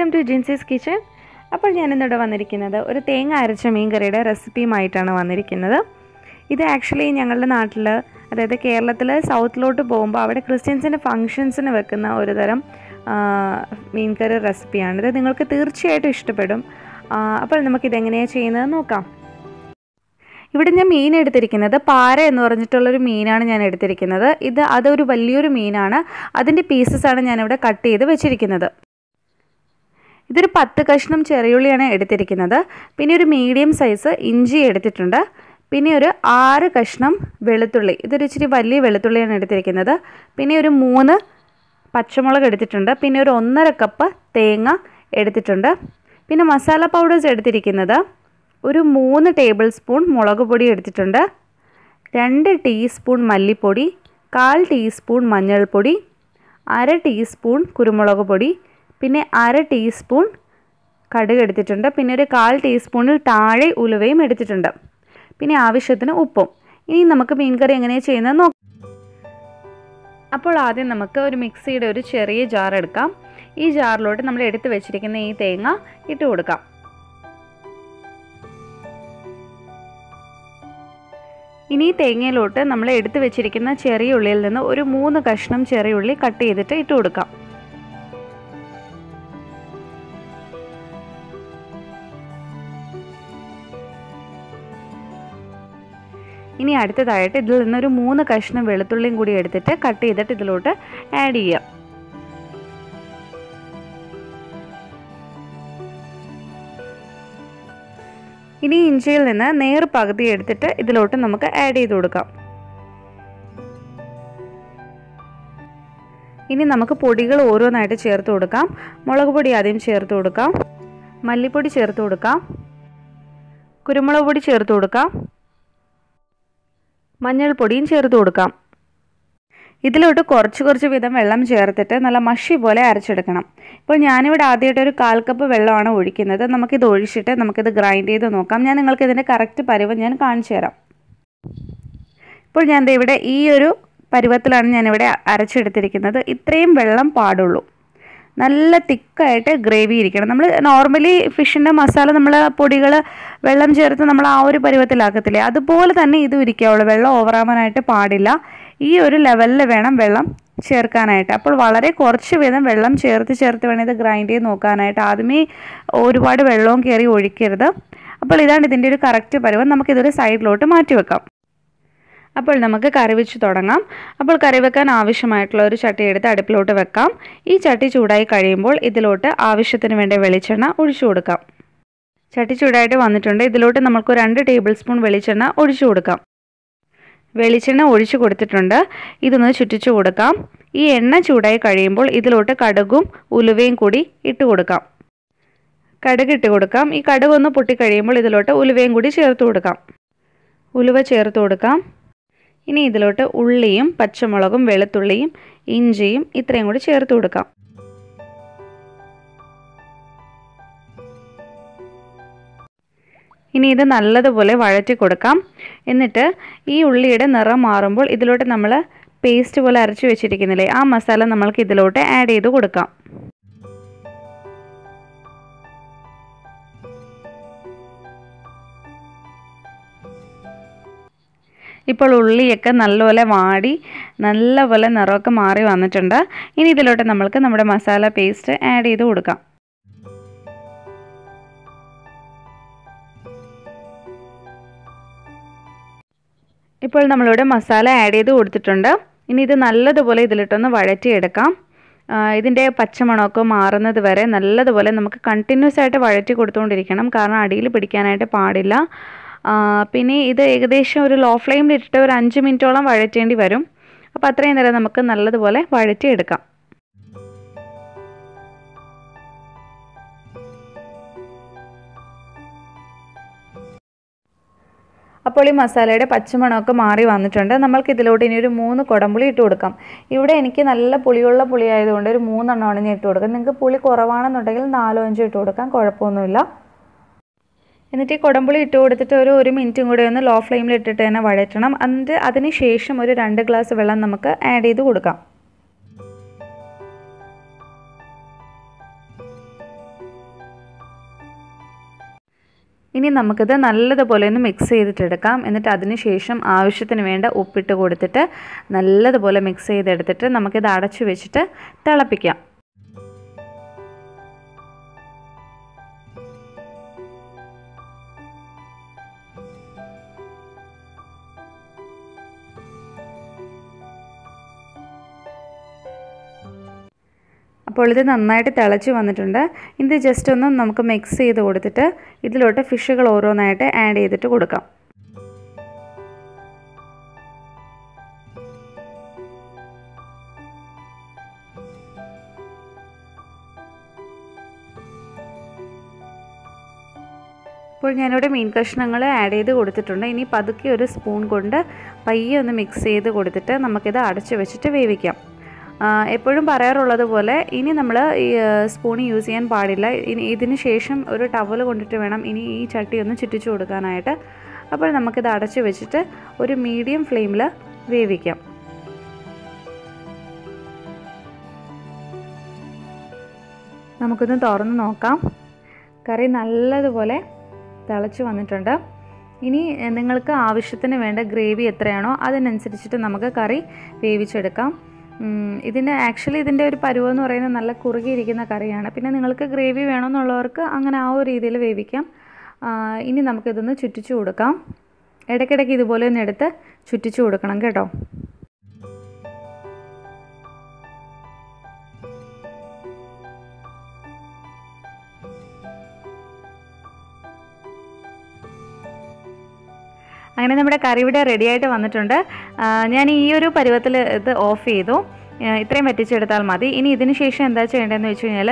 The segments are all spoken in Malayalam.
Welcome to Jinsi's kitchen. അപ്പോൾ ഞാനിന്നിവിടെ വന്നിരിക്കുന്നത് ഒരു തേങ്ങ അരച്ച മീൻ കറിയുടെ റെസിപ്പിയുമായിട്ടാണ് വന്നിരിക്കുന്നത്. ഇത് ആക്ച്വലി ഞങ്ങളുടെ നാട്ടിൽ അതായത് കേരളത്തിൽ സൗത്തിലോട്ട് പോകുമ്പോൾ അവിടെ ക്രിസ്ത്യൻസിന്റെ ഫങ്ഷൻസിന് വെക്കുന്ന ഒരു തരം മീൻകറി മീൻ കറി റെസിപ്പിയാണ്. ഇത് നിങ്ങൾക്ക് തീർച്ചയായിട്ടും ഇഷ്ടപ്പെടും. അപ്പോൾ നമുക്കിതെങ്ങനെയാണ് ചെയ്യുന്നത് നോക്കാം. ഇവിടെ ഞാൻ മീൻ എടുത്തിരിക്കുന്നത് പാര എന്ന് പറഞ്ഞിട്ടുള്ളൊരു മീനാണ് ഞാൻ എടുത്തിരിക്കുന്നത്. ഇത് അതൊരു വലിയൊരു മീനാണ്. അതിന്റെ പീസസ് ആണ് ഞാനിവിടെ കട്ട് ചെയ്ത് വെച്ചിരിക്കുന്നത്. ഇതൊരു പത്ത് കഷ്ണം ചെറിയുള്ളിയാണ് എടുത്തിരിക്കുന്നത്. പിന്നെ ഒരു മീഡിയം സൈസ് ഇഞ്ചി എടുത്തിട്ടുണ്ട്. പിന്നെ ഒരു ആറ് കഷ്ണം വെളുത്തുള്ളി. ഇതൊരു ഇച്ചിരി വലിയ വെളുത്തുള്ളിയാണ് എടുത്തിരിക്കുന്നത്. പിന്നെ ഒരു മൂന്ന് പച്ചമുളക് എടുത്തിട്ടുണ്ട്. പിന്നെ ഒരു ഒന്നര കപ്പ് തേങ്ങ എടുത്തിട്ടുണ്ട്. പിന്നെ മസാല പൗഡേഴ്സ് എടുത്തിരിക്കുന്നത്. ഒരു മൂന്ന് ടേബിൾ സ്പൂൺ മുളക് പൊടി എടുത്തിട്ടുണ്ട്. രണ്ട് ടീസ്പൂൺ മല്ലിപ്പൊടി കാൽ ടീസ്പൂൺ മഞ്ഞൾപ്പൊടി അര ടീസ്പൂൺ കുരുമുളക് പൊടി പിന്നെ അര ടീസ്പൂൺ കടുക് എടുത്തിട്ടുണ്ട്. പിന്നെ ഒരു കാൽ ടീസ്പൂണിൽ താഴെ ഉലുവയും എടുത്തിട്ടുണ്ട്. പിന്നെ ആവശ്യത്തിന് ഉപ്പും. ഇനി നമുക്ക് മീൻ കറി എങ്ങനെയാണ് ചെയ്യുന്നത് നോക്കാം. അപ്പോൾ ആദ്യം നമുക്ക് ഒരു മിക്സിയുടെ ഒരു ചെറിയ ജാർ എടുക്കാം. ഈ ജാറിലോട്ട് നമ്മൾ എടുത്തു വെച്ചിരിക്കുന്ന ഈ തേങ്ങ ഇട്ട് കൊടുക്കാം. ഇനി തേങ്ങയിലോട്ട് നമ്മൾ എടുത്തു വെച്ചിരിക്കുന്ന ചെറിയ ഉള്ളിയിൽ നിന്ന് ഒരു മൂന്ന് കഷ്ണം ചെറിയ ഉള്ളി കട്ട് ചെയ്തിട്ട് ഇട്ട് കൊടുക്കാം. ഇനി അടുത്തതായിട്ട് ഇതിൽ നിന്നൊരു മൂന്ന് കഷ്ണം വെളുത്തുള്ളിയും കൂടി എടുത്തിട്ട് കട്ട് ചെയ്തിട്ട് ഇതിലോട്ട് ആഡ് ചെയ്യാം. ഇനി ഇഞ്ചിയിൽ നിന്ന് നേർ പകുതി എടുത്തിട്ട് ഇതിലോട്ട് നമുക്ക് ആഡ് ചെയ്ത് കൊടുക്കാം. ഇനി നമുക്ക് പൊടികൾ ഓരോന്നായിട്ട് ചേർത്ത് കൊടുക്കാം. മുളക് പൊടി ആദ്യം ചേർത്ത് കൊടുക്കാം. മല്ലിപ്പൊടി ചേർത്ത് കൊടുക്കാം. കുരുമുളക് പൊടി ചേർത്ത് കൊടുക്കാം. മഞ്ഞൾപ്പൊടിയും ചേർത്ത് കൊടുക്കാം. ഇതിലോട്ട് കുറച്ച് കുറച്ച് വീതം വെള്ളം ചേർത്തിട്ട് നല്ല മഷി പോലെ അരച്ചെടുക്കണം. ഇപ്പോൾ ഞാനിവിടെ ആദ്യമായിട്ട് ഒരു കാൽ കപ്പ് വെള്ളമാണ് ഒഴിക്കുന്നത്. നമുക്കിത് ഒഴിച്ചിട്ട് നമുക്കിത് ഗ്രൈൻഡ് ചെയ്ത് നോക്കാം. ഞാൻ നിങ്ങൾക്ക് ഇതിന്റെ കറക്റ്റ് പരുവം ഞാൻ കാണിച്ചു തരാം. ഇപ്പോൾ ഞാൻ ഇവിടെ ഈ ഒരു പരുവത്തിലാണ് ഞാനിവിടെ അരച്ചെടുത്തിരിക്കുന്നത്. ഇത്രയും വെള്ളം പാടുള്ളൂ. നല്ല തിക്കായിട്ട് ഗ്രേവി ഇരിക്കണം. നമ്മൾ നോർമലി ഫിഷിന്റെ മസാല നമ്മൾ പൊടികൾ വെള്ളം ചേർത്ത് നമ്മൾ ആ ഒരു പരുവത്തിലാക്കത്തില്ലേ? അതുപോലെ തന്നെ ഇതും ഇരിക്കാവുള്ളൂ. വെള്ളം ഓവറാവാനായിട്ട് പാടില്ല. ഈ ഒരു ലെവലിൽ വേണം വെള്ളം ചേർക്കാനായിട്ട്. അപ്പോൾ വളരെ കുറച്ച് വീതം വെള്ളം ചേർത്ത് ചേർത്ത് വേണം ഇത് ഗ്രൈൻഡ് ചെയ്ത് നോക്കാനായിട്ട്. ആദ്യമേ ഒരുപാട് വെള്ളവും കയറി ഒഴിക്കരുത്. അപ്പോൾ ഇതാണ് ഇതിന്റെ ഒരു കറക്റ്റ് പരുവം. നമുക്കിതൊരു സൈഡിലോട്ട് മാറ്റി വെക്കാം. അപ്പോൾ നമുക്ക് കറി വെച്ച് തുടങ്ങാം. അപ്പോൾ കറി വെക്കാൻ ആവശ്യമായിട്ടുള്ള ഒരു ചട്ടി എടുത്ത് അടുപ്പിലോട്ട് വെക്കാം. ഈ ചട്ടി ചൂടായി കഴിയുമ്പോൾ ഇതിലോട്ട് ആവശ്യത്തിന് വേണ്ട വെളിച്ചെണ്ണ ഒഴിച്ചു കൊടുക്കാം. ചട്ടി ചൂടായിട്ട് വന്നിട്ടുണ്ട്. ഇതിലോട്ട് നമുക്ക് രണ്ട് ടേബിൾ സ്പൂൺ വെളിച്ചെണ്ണ ഒഴിച്ചു കൊടുക്കാം. വെളിച്ചെണ്ണ ഒഴിച്ചു കൊടുത്തിട്ടുണ്ട്. ഇതൊന്ന് ചുറ്റിച്ചു കൊടുക്കാം. ഈ എണ്ണ ചൂടായി കഴിയുമ്പോൾ ഇതിലോട്ട് കടുകും ഉലുവയും കൂടി ഇട്ട് കൊടുക്കാം. കടുക് ഇട്ട് കൊടുക്കാം. ഈ കടുക് ഒന്ന് പൊട്ടിക്കഴിയുമ്പോൾ ഇതിലോട്ട് ഉലുവയും കൂടി ചേർത്ത് കൊടുക്കാം. ഉലുവ ചേർത്ത് കൊടുക്കാം. ഇനി ഇതിലോട്ട് ഉള്ളിയും പച്ചമുളകും വെളുത്തുള്ളിയും ഇഞ്ചിയും ഇത്രയും കൂടി ചേർത്ത് കൊടുക്കാം. ഇനി ഇത് നല്ലതുപോലെ വഴറ്റി കൊടുക്കാം. എന്നിട്ട് ഈ ഉള്ളിയുടെ നിറം മാറുമ്പോൾ ഇതിലോട്ട് നമ്മൾ പേസ്റ്റ് പോലെ അരച്ച് വെച്ചിരിക്കുന്നില്ലേ ആ മസാല നമ്മൾക്ക് ഇതിലോട്ട് ആഡ് ചെയ്ത് കൊടുക്കാം. ഇപ്പോൾ ഉള്ളിയൊക്കെ നല്ലപോലെ വാടി നല്ലപോലെ നിറമൊക്കെ മാറി വന്നിട്ടുണ്ട്. ഇനി ഇതിലോട്ട് നമ്മൾക്ക് നമ്മുടെ മസാല പേസ്റ്റ് ആഡ് ചെയ്ത് കൊടുക്കാം. ഇപ്പോൾ നമ്മളിവിടെ മസാല ആഡ് ചെയ്ത് കൊടുത്തിട്ടുണ്ട്. ഇനി ഇത് നല്ലതുപോലെ ഇതിലിട്ടൊന്ന് വഴറ്റിയെടുക്കാം. ഇതിന്റെ പച്ചമണമൊക്കെ മാറുന്നത് വരെ നല്ലതുപോലെ നമുക്ക് കണ്ടിന്യൂസ് ആയിട്ട് വഴറ്റി കൊടുത്തുകൊണ്ടിരിക്കണം. കാരണം അടിയിൽ പിടിക്കാനായിട്ട് പാടില്ല. പിന്നെ ഇത് ഏകദേശം ഒരു ലോ ഫ്ലെയിമിൽ ഇട്ടിട്ട് ഒരു അഞ്ച് മിനിറ്റോളം വഴറ്റേണ്ടി വരും. അപ്പോൾ അത്രയും നേരം നമുക്ക് നല്ലതുപോലെ വഴറ്റിയെടുക്കാം. അപ്പോൾ ഈ മസാലയുടെ പച്ചമണമൊക്കെ മാറി വന്നിട്ടുണ്ട്. നമ്മൾക്ക് ഇതിലോട്ട് ഇനി ഒരു മൂന്ന് കുടംപുളി ഇട്ട് കൊടുക്കാം. ഇവിടെ എനിക്ക് നല്ല പുളിയുള്ള പുളിയായതുകൊണ്ട് ഒരു മൂന്നെണ്ണമാണ് ഞാൻ ഇട്ട് കൊടുക്കുന്നത്. നിങ്ങൾക്ക് പുളി കുറവാണെന്നുണ്ടെങ്കിൽ നാലോ അഞ്ചോ ഇട്ട് കൊടുക്കാം. കുഴപ്പമൊന്നുമില്ല. എന്നിട്ട് ഈ കുടമ്പുളി ഇട്ട് കൊടുത്തിട്ട് ഒരു ഒരു മിനിറ്റും കൂടെ ഒന്ന് ലോ ഫ്ലെയിമിൽ ഇട്ടിട്ട് തന്നെ വഴറ്റണം. എന്നിട്ട് അതിന് ശേഷം ഒരു രണ്ട് ഗ്ലാസ് വെള്ളം നമുക്ക് ആഡ് ചെയ്ത് കൊടുക്കാം. ഇനി നമുക്കിത് നല്ലതുപോലെ ഒന്ന് മിക്സ് ചെയ്തിട്ടെടുക്കാം. എന്നിട്ട് അതിന് ശേഷം ആവശ്യത്തിന് വേണ്ട ഉപ്പിട്ട് കൊടുത്തിട്ട് നല്ലതുപോലെ മിക്സ് ചെയ്തെടുത്തിട്ട് നമുക്കിത് അടച്ചു വെച്ചിട്ട് തിളപ്പിക്കാം. അപ്പോൾ ഇത് നന്നായിട്ട് തിളച്ച് വന്നിട്ടുണ്ട്. ഇത് ജസ്റ്റ് ഒന്ന് നമുക്ക് മിക്സ് ചെയ്ത് കൊടുത്തിട്ട് ഇതിലോട്ട് ഫിഷുകൾ ഓരോന്നായിട്ട് ആഡ് ചെയ്തിട്ട് കൊടുക്കാം. ഇപ്പോൾ ഞാനിവിടെ മീൻ കഷ്ണങ്ങൾ ആഡ് ചെയ്ത് കൊടുത്തിട്ടുണ്ട്. ഇനി പതുക്കെ ഒരു സ്പൂൺ കൊണ്ട് പയ്യെ ഒന്ന് മിക്സ് ചെയ്ത് കൊടുത്തിട്ട് നമുക്കിത് അടച്ചു വെച്ചിട്ട് വേവിക്കാം. എപ്പോഴും പറയാറുള്ളത് പോലെ ഇനി നമ്മൾ ഈ സ്പൂൺ യൂസ് ചെയ്യാൻ പാടില്ല. ഇനി ഇതിന് ശേഷം ഒരു ടവൽ കൊണ്ടിട്ട് വേണം ഇനി ഈ ചട്ടി ഒന്ന് ചുറ്റിച്ചു കൊടുക്കാനായിട്ട്. അപ്പോൾ നമുക്കിത് അടച്ച് വെച്ചിട്ട് ഒരു മീഡിയം ഫ്ലെയിമിൽ വേവിക്കാം. നമുക്കൊന്ന് തുറന്ന് നോക്കാം. കറി നല്ലതുപോലെ തിളച്ച് വന്നിട്ടുണ്ട്. ഇനി നിങ്ങൾക്ക് ആവശ്യത്തിന് വേണ്ട ഗ്രേവി എത്രയാണോ അതിനനുസരിച്ചിട്ട് നമുക്ക് കറി വേവിച്ചെടുക്കാം. ഇതിന്റെ ആക്ച്വലി ഇതിന്റെ ഒരു പരുവം എന്ന് പറയുന്നത് നല്ല കുറുകിയിരിക്കുന്ന കറിയാണ്. പിന്നെ നിങ്ങൾക്ക് ഗ്രേവി വേണമെന്നുള്ളവർക്ക് അങ്ങനെ ആ ഒരു രീതിയിൽ വേവിക്കാം. ഇനി നമുക്കിതൊന്ന് ചുറ്റിച്ചു കൊടുക്കാം. ഇടയ്ക്കിടയ്ക്ക് ഇതുപോലെ ഒന്ന് എടുത്ത് ചുറ്റിച്ചു കൊടുക്കണം കേട്ടോ. അങ്ങനെ നമ്മുടെ കറി ഇവിടെ റെഡി ആയിട്ട് വന്നിട്ടുണ്ട്. ഞാൻ ഈ ഒരു പരുവത്തിൽ ഇത് ഓഫ് ചെയ്തു. ഇത്രയും വറ്റിച്ചെടുത്താൽ മതി. ഇനി ഇതിന് ശേഷം എന്താ ചെയ്യേണ്ടതെന്ന് വെച്ച് കഴിഞ്ഞാൽ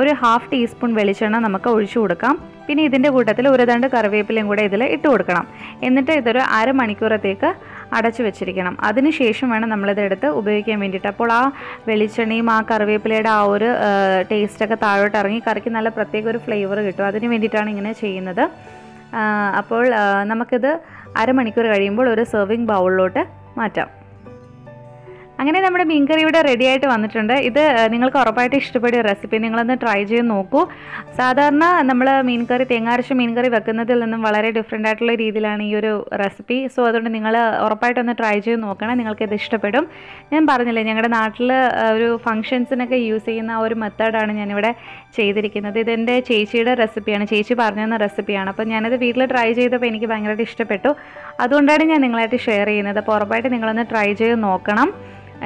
ഒരു ഹാഫ് ടീസ്പൂൺ വെളിച്ചെണ്ണ നമുക്ക് ഒഴിച്ചു കൊടുക്കാം. പിന്നെ ഇതിന്റെ കൂട്ടത്തിൽ ഒരു തണ്ട് കറിവേപ്പിലയും കൂടെ ഇതിൽ ഇട്ട് കൊടുക്കണം. എന്നിട്ട് ഇതൊരു അരമണിക്കൂറത്തേക്ക് അടച്ചു വെച്ചിരിക്കണം. അതിന് ശേഷം വേണം നമ്മളിതെടുത്ത് ഉപയോഗിക്കാൻ വേണ്ടിയിട്ട്. അപ്പോൾ ആ വെളിച്ചെണ്ണയും ആ കറിവേപ്പിലയുടെ ആ ഒരു ടേസ്റ്റൊക്കെ താഴോട്ട് ഇറങ്ങി കറിക്ക് നല്ല പ്രത്യേക ഒരു ഫ്ലേവർ കിട്ടും. അതിന് വേണ്ടിയിട്ടാണ് ഇങ്ങനെ ചെയ്യുന്നത്. അപ്പോൾ നമുക്കിത് അരമണിക്കൂർ കഴിയുമ്പോൾ ഒരു സെർവിങ് ബൗളിലോട്ട് മാറ്റാം. അങ്ങനെ നമ്മുടെ മീൻകറി ഇവിടെ റെഡി ആയിട്ട് വന്നിട്ടുണ്ട്. ഇത് നിങ്ങൾക്ക് ഉറപ്പായിട്ട് ഇഷ്ടപ്പെടിയ റെസിപ്പി നിങ്ങളൊന്ന് ട്രൈ ചെയ്ത് നോക്കൂ. സാധാരണ നമ്മൾ മീൻകറി തേങ്ങാരച്ച മീൻകറി വെക്കുന്നതിൽ നിന്നും വളരെ ഡിഫറെന്റ് ആയിട്ടുള്ള രീതിയിലാണ് ഈ ഒരു റെസിപ്പി സോ അതുകൊണ്ട് നിങ്ങൾ ഉറപ്പായിട്ടൊന്ന് ട്രൈ ചെയ്ത് നോക്കണം. നിങ്ങൾക്ക് ഇത് ഇഷ്ടപ്പെടും. ഞാൻ പറഞ്ഞില്ലേ ഞങ്ങളുടെ നാട്ടിൽ ഒരു ഫംഗ്ഷൻസിനൊക്കെ യൂസ് ചെയ്യുന്ന ഒരു മെത്തേഡാണ് ഞാനിവിടെ ചെയ്തിരിക്കുന്നത്. ഇതെന്റെ ചേച്ചിയുടെ റെസിപ്പിയാണ് ചേച്ചി പറഞ്ഞു തന്ന റെസിപ്പിയാണ് അപ്പോൾ ഞാനത് വീട്ടിൽ ട്രൈ ചെയ്തപ്പോൾ എനിക്ക് ഭയങ്കരമായിട്ട് ഇഷ്ടപ്പെട്ടു. അതുകൊണ്ടാണ് ഞാൻ നിങ്ങളായിട്ട് ഷെയർ ചെയ്യുന്നത്. അപ്പോൾ ഉറപ്പായിട്ട് നിങ്ങളൊന്ന് ട്രൈ ചെയ്ത് നോക്കണം.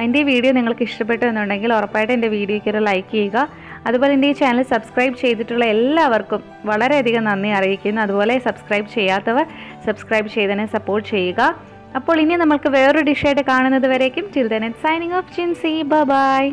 എന്റെ ഈ വീഡിയോ നിങ്ങൾക്ക് ഇഷ്ടപ്പെട്ടു എന്നുണ്ടെങ്കിൽ ഉറപ്പായിട്ട് എന്റെ വീഡിയോയ്ക്ക് ഒരു ലൈക്ക് ചെയ്യുക. അതുപോലെ എന്റെ ഈ ചാനൽ സബ്സ്ക്രൈബ് ചെയ്തിട്ടുള്ള എല്ലാവർക്കും വളരെയധികം നന്ദി അറിയിക്കുന്നു. അതുപോലെ സബ്സ്ക്രൈബ് ചെയ്യാത്തവർ സബ്സ്ക്രൈബ് ചെയ്തതിനെ സപ്പോർട്ട് ചെയ്യുക. അപ്പോൾ ഇനി നമുക്ക് വേറൊരു ഡിഷായിട്ട് കാണുന്നത് വരേക്കും. Children signing off ചിൻസി by